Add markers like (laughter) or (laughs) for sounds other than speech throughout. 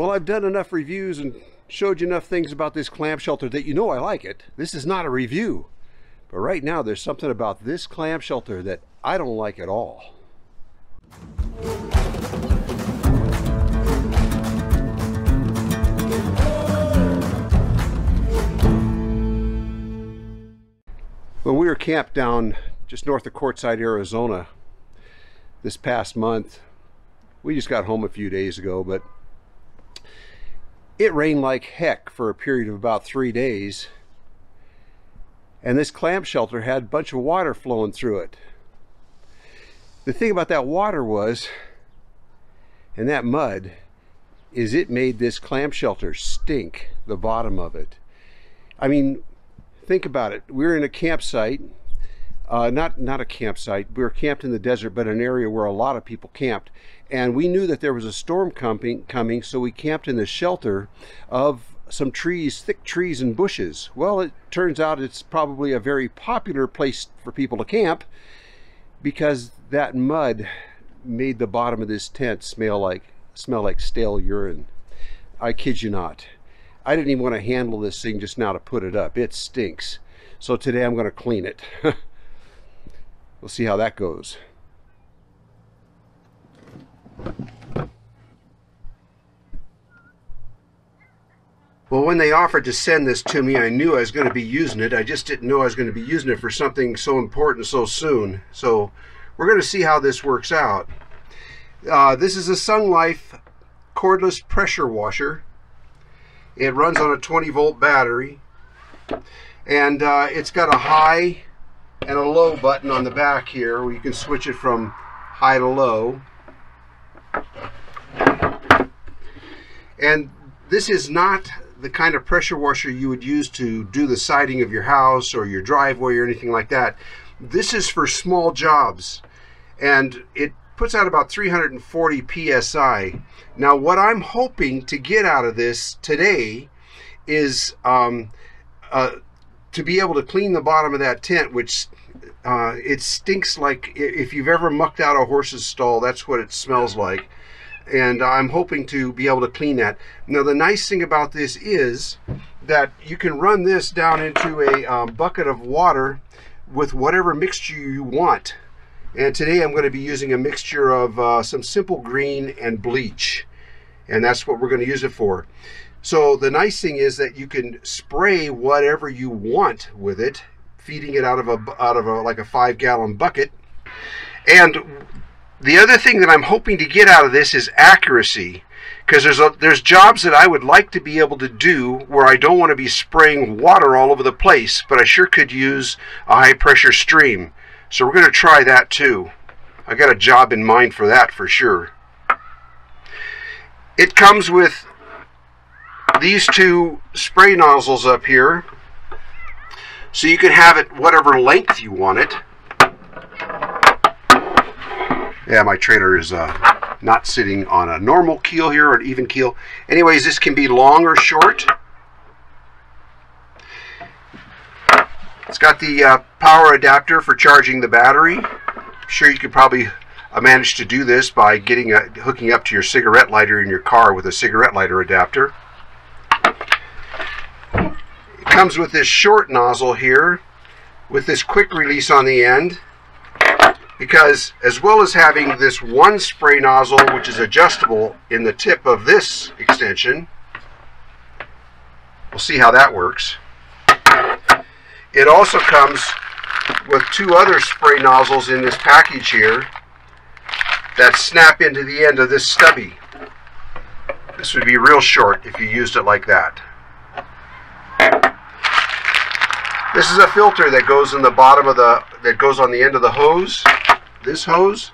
Well, I've done enough reviews and showed you enough things about this clam shelter that you know I like it. This is not a review. But right now, there's something about this clam shelter that I don't like at all. When we were camped down just north of Quartzsite, Arizona, this past month, we just got home a few days ago, but it rained like heck for a period of about three days. And this clam shelter had a bunch of water flowing through it. The thing about that water was, and that mud, is it made this clam shelter stink, the bottom of it. I mean, think about it. We're in a campsite, uh, not, not a campsite, we were camped in the desert, but an area where a lot of people camped and we knew that there was a storm coming, coming so we camped in the shelter of some trees, thick trees and bushes. Well, it turns out it's probably a very popular place for people to camp because that mud made the bottom of this tent smell like smell like stale urine. I kid you not. I didn't even want to handle this thing just now to put it up. It stinks. So today I'm going to clean it. (laughs) we'll see how that goes. Well, when they offered to send this to me, I knew I was going to be using it. I just didn't know I was going to be using it for something so important so soon. So we're going to see how this works out. Uh, this is a Sunglife cordless pressure washer. It runs on a 20 volt battery. And uh, it's got a high and a low button on the back here where you can switch it from high to low. And this is not the kind of pressure washer you would use to do the siding of your house or your driveway or anything like that. This is for small jobs and it puts out about 340 psi. Now what I'm hoping to get out of this today is um, uh, to be able to clean the bottom of that tent which uh, it stinks like if you've ever mucked out a horse's stall that's what it smells like and I'm hoping to be able to clean that. Now the nice thing about this is that you can run this down into a um, bucket of water with whatever mixture you want. And today I'm going to be using a mixture of uh, some simple green and bleach. And that's what we're going to use it for. So the nice thing is that you can spray whatever you want with it, feeding it out of a out of a like a five gallon bucket. And the other thing that I'm hoping to get out of this is accuracy because there's a, there's jobs that I would like to be able to do where I don't want to be spraying water all over the place, but I sure could use a high pressure stream. So we're going to try that too. I got a job in mind for that for sure. It comes with these two spray nozzles up here so you can have it whatever length you want it. Yeah, my trailer is uh, not sitting on a normal keel here or an even keel. Anyways, this can be long or short. It's got the uh, power adapter for charging the battery. I'm sure you could probably uh, manage to do this by getting a, hooking up to your cigarette lighter in your car with a cigarette lighter adapter. Comes with this short nozzle here with this quick release on the end because as well as having this one spray nozzle which is adjustable in the tip of this extension we'll see how that works. It also comes with two other spray nozzles in this package here that snap into the end of this stubby. This would be real short if you used it like that this is a filter that goes in the bottom of the that goes on the end of the hose this hose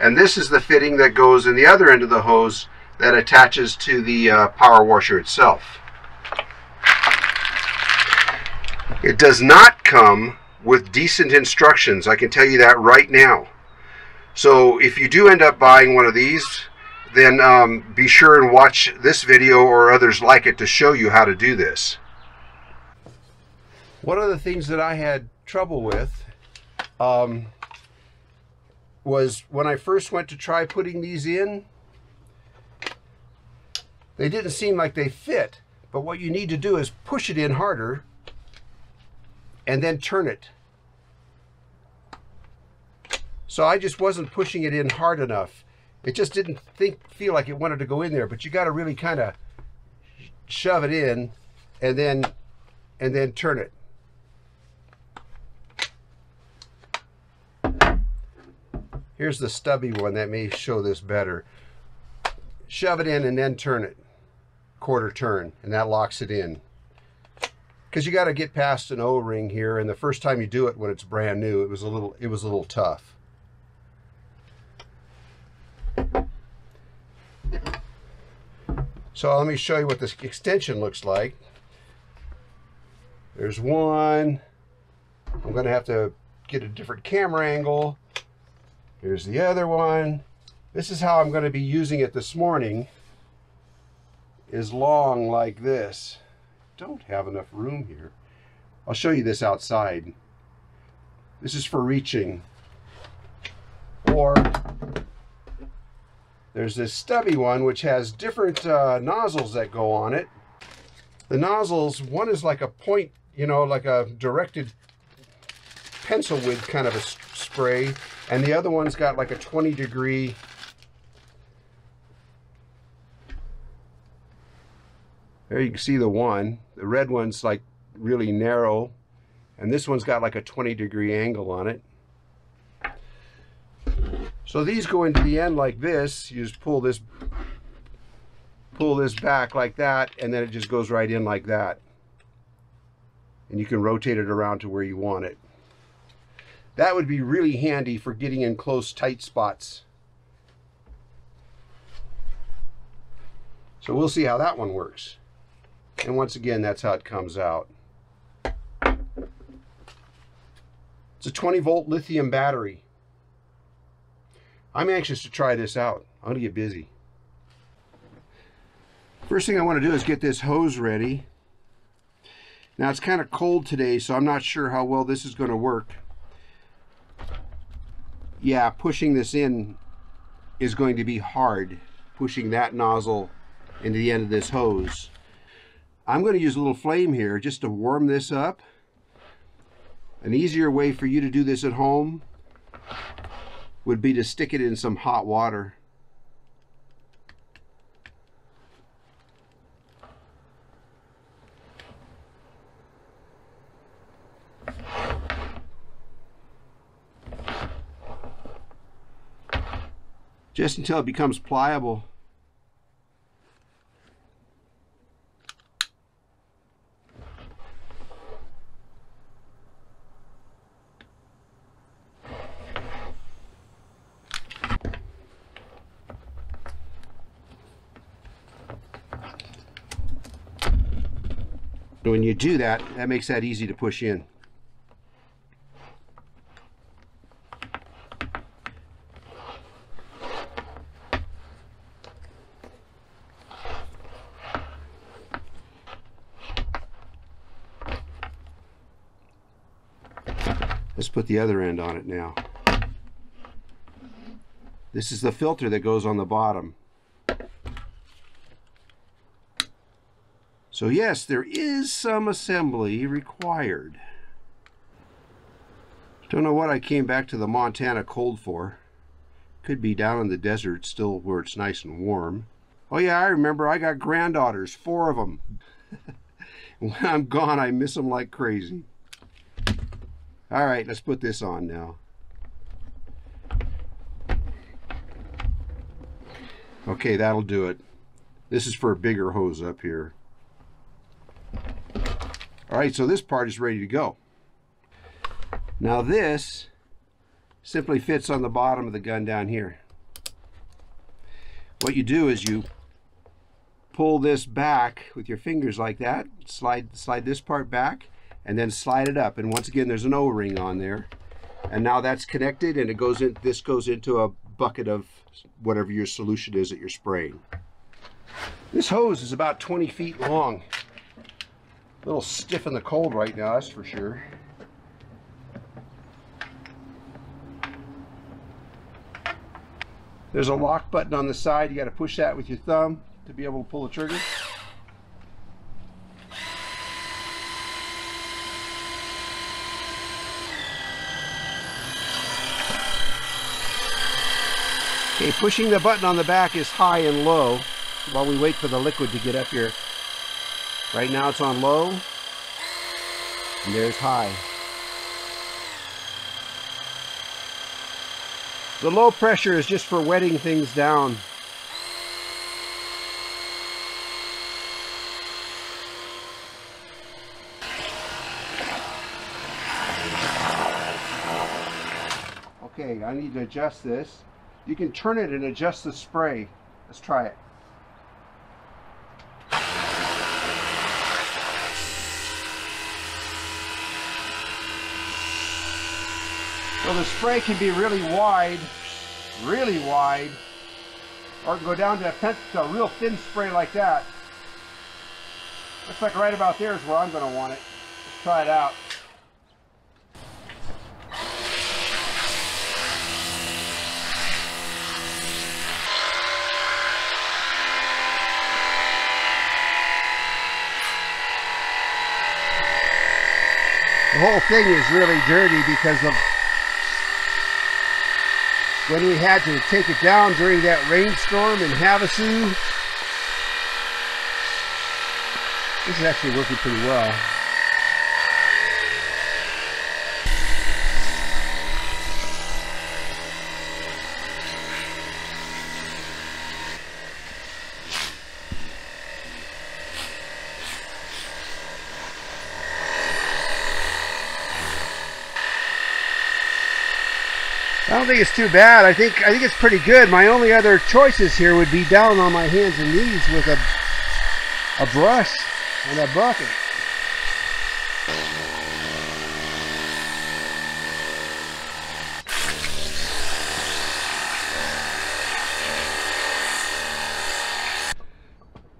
and this is the fitting that goes in the other end of the hose that attaches to the uh, power washer itself. It does not come with decent instructions, I can tell you that right now. So if you do end up buying one of these, then um, be sure and watch this video or others like it to show you how to do this. One of the things that I had trouble with um, was when I first went to try putting these in, they didn't seem like they fit. But what you need to do is push it in harder and then turn it. So I just wasn't pushing it in hard enough. It just didn't think feel like it wanted to go in there, but you got to really kind of shove it in and then and then turn it. Here's the stubby one that may show this better. Shove it in and then turn it. Quarter turn, and that locks it in. Because you got to get past an O-ring here, and the first time you do it when it's brand new, it was a little it was a little tough. So let me show you what this extension looks like. There's one. I'm going to have to get a different camera angle. Here's the other one. This is how I'm going to be using it this morning. Is long like this. Don't have enough room here. I'll show you this outside. This is for reaching. Or there's this stubby one which has different uh, nozzles that go on it. The nozzles, one is like a point, you know, like a directed pencil width kind of a spray, and the other one's got like a 20 degree There you can see the one. The red one's like really narrow, and this one's got like a 20 degree angle on it. So these go into the end like this. You just pull this pull this back like that and then it just goes right in like that. And you can rotate it around to where you want it. That would be really handy for getting in close tight spots. So we'll see how that one works. And once again, that's how it comes out. It's a 20 volt lithium battery. I'm anxious to try this out. I'm gonna get busy. First thing I want to do is get this hose ready. Now it's kind of cold today, so I'm not sure how well this is to work. Yeah, pushing this in is going to be hard, pushing that nozzle into the end of this hose. I'm going to use a little flame here just to warm this up. An easier way for you to do this at home would be to stick it in some hot water. Just until it becomes pliable. when you do that, that makes that easy to push in. Let's put the other end on it now. This is the filter that goes on the bottom. So yes, there is some assembly required. Don't know what I came back to the Montana cold for. Could be down in the desert still where it's nice and warm. Oh yeah, I remember I got granddaughters, four of them. (laughs) when I'm gone, I miss them like crazy. All right, let's put this on now. Okay, that'll do it. This is for a bigger hose up here. All right, so this part is ready to go. Now this simply fits on the bottom of the gun down here. What you do is you pull this back with your fingers like that, slide, slide this part back, and then slide it up. And once again, there's an O-ring on there. And now that's connected and it goes in, this goes into a bucket of whatever your solution is that you're spraying. This hose is about 20 feet long. A little stiff in the cold right now, that's for sure. There's a lock button on the side. You got to push that with your thumb. to be able to pull the trigger. Okay, pushing the button on the back is high and low while we wait for the liquid to get up here. Right now it's on low, and there's high. The low pressure is just for wetting things down. Okay, I need to adjust this. You can turn it and adjust the spray. Let's try it. So the spray can be really wide, really wide, or go down to a, to a real thin spray like that. Looks like right about there is where I'm going to want it. Let's try it out. The whole thing is really dirty because of when we had to take it down during that rainstorm in Havasu. This is actually working pretty well. Think it's too bad. I think I think it's pretty good. My only other choices here would be down on my hands and knees with a a brush and a bucket.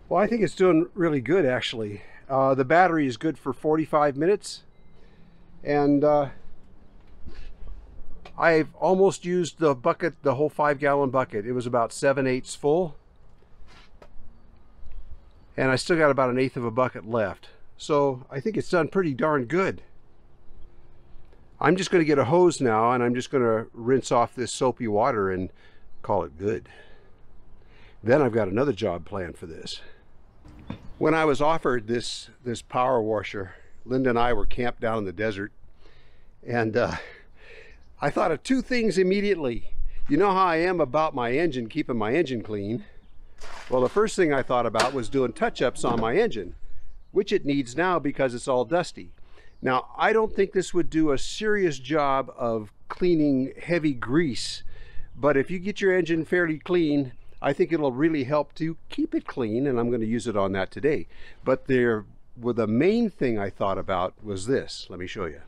Well, I think it's doing really good actually. Uh, the battery is good for 45 minutes and uh, I've almost used the bucket, the whole five gallon bucket. It was about seven eighths full. And I still got about an eighth of a bucket left. So I think it's done pretty darn good. I'm just going to get a hose now and I'm just going to rinse off this soapy water and call it good. Then I've got another job planned for this. When I was offered this, this power washer, Linda and I were camped down in the desert and uh, I thought of two things immediately. You know how I am about my engine, keeping my engine clean. Well, the first thing I thought about was doing touch-ups on my engine, which it needs now because it's all dusty. Now, I don't think this would do a serious job of cleaning heavy grease, but if you get your engine fairly clean, I think it'll really help to keep it clean, and I'm going to use it on that today. But there, well, the main thing I thought about was this. Let me show you.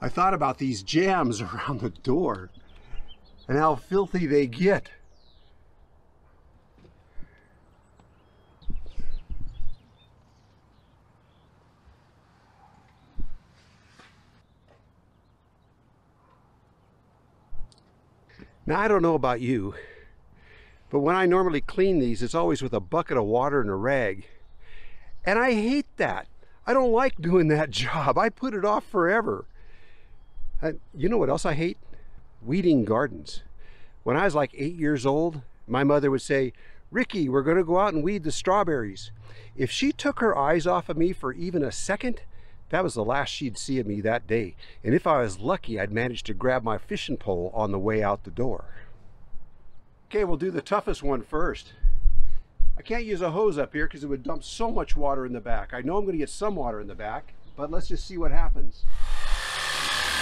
I thought about these jambs (laughs) around the door and how filthy they get. Now, I don't know about you, but when I normally clean these, it's always with a bucket of water and a rag. And I hate that. I don't like doing that (laughs) job. I put it off forever. And you know what else I hate? Weeding gardens. When I was like eight years old, my mother would say, Ricky, we're going to go out and weed the strawberries. If she took her eyes off of me for even a second, that was the last she'd see of me that day. And if I was lucky, I'd manage to grab my fishing pole on the way out the door. Okay, we'll do the toughest one first. I can't use a hose up here because it would dump so much water in the back. I know I'm going to get some water in the back, but let's just see what happens.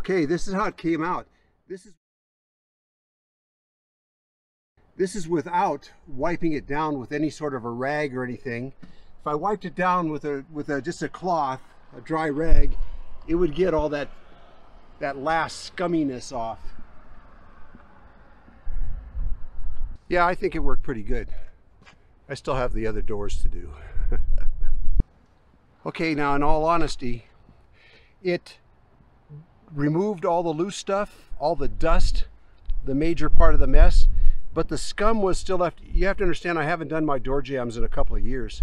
Okay, this is how it came out. This is this is without wiping it down with any sort of a rag or anything. If I wiped it down with a with a just a cloth, a dry rag, it would get all that that last scumminess off. Yeah, I think it worked pretty good. I still have the other doors to do. (laughs) okay, now in all honesty, it removed all the loose stuff, all the dust, the major part of the mess, but the scum was still left. You have to understand, I haven't done my door jambs in a couple of years.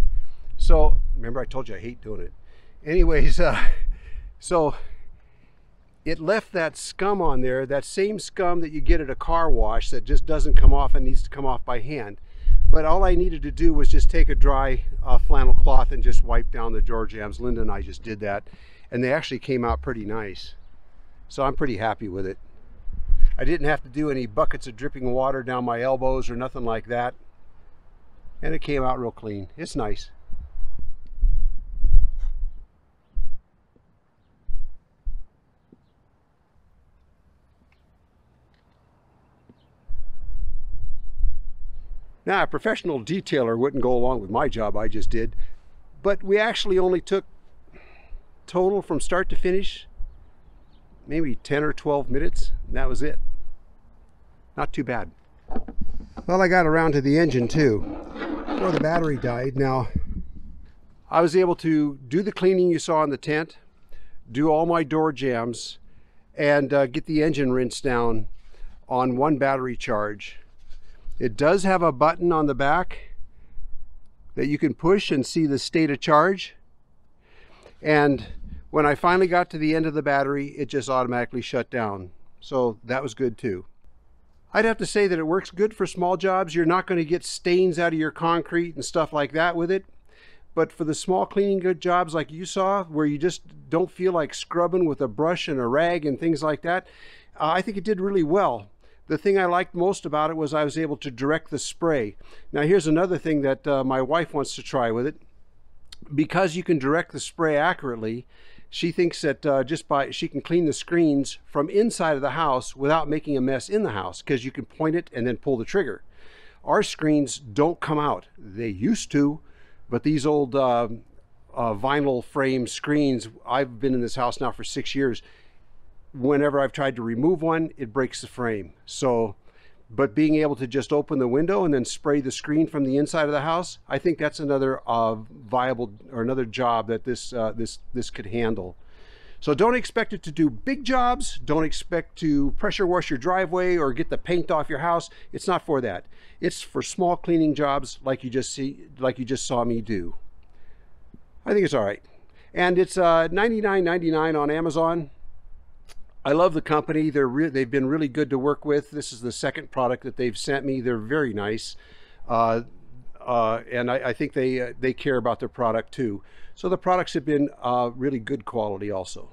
So, remember I told you I hate doing it. Anyways, (laughs) uh, so it left that scum on there, that same scum that you get at a car wash that just doesn't come off and needs to come off by hand. But all I needed to do was just take a dry uh, flannel cloth and just wipe down the door jambs. Linda and I just did that and they actually came out pretty nice. So I'm pretty happy with it. I didn't have to do any buckets of dripping water down my elbows or nothing like that. And it came out real clean. It's nice. Now, a professional detailer wouldn't go along with my job I just did, but we actually only took total from start to finish, maybe 10 or 12 minutes. that was it. Not too bad. Well, I got around to the engine too. Before the battery died. Now, I was able to do the cleaning you saw in the tent, do all my door jambs and uh, get the engine rinsed down on one battery charge. It does have a button on the back that you can push and see the state of charge. And when I finally got to the end of the battery, it just automatically shut down. So that was good too. I'd have to say that it works good for small jobs. You're not going to get stains out of your concrete and stuff like that with it. But for the small cleaning good jobs like you saw, where you just don't feel like scrubbing with a brush and a rag and things like that, uh, I think it did really well. The thing I liked most about it was I was able to direct the spray. Now here's another thing that uh, my wife wants to try with it. Because you can direct the spray accurately, she thinks that uh, just by she can clean the screens from inside of the house without making a mess in the house because you can point it and then pull the trigger. Our screens don't come out. They used to, but these old uh, uh, vinyl frame screens, I've been in this house now for six years, whenever I've tried to remove one, it breaks the frame. So, but being able to just open the window and then spray the screen from the inside of the house, I think that's another uh, viable or another job that this uh, this this could handle. So don't expect it to do big jobs. Don't expect to pressure wash your driveway or get the paint off your house. It's not for that. It's for small cleaning jobs like you just see like you just saw me do. I think it's all right. And it's uh, $99.99 on Amazon. I love the company. They're they've been really good to work with. This is the second product that they've sent me. They're very nice, uh, uh, and I, I, think they uh, they care about their product too. So the products have been uh, really good quality also.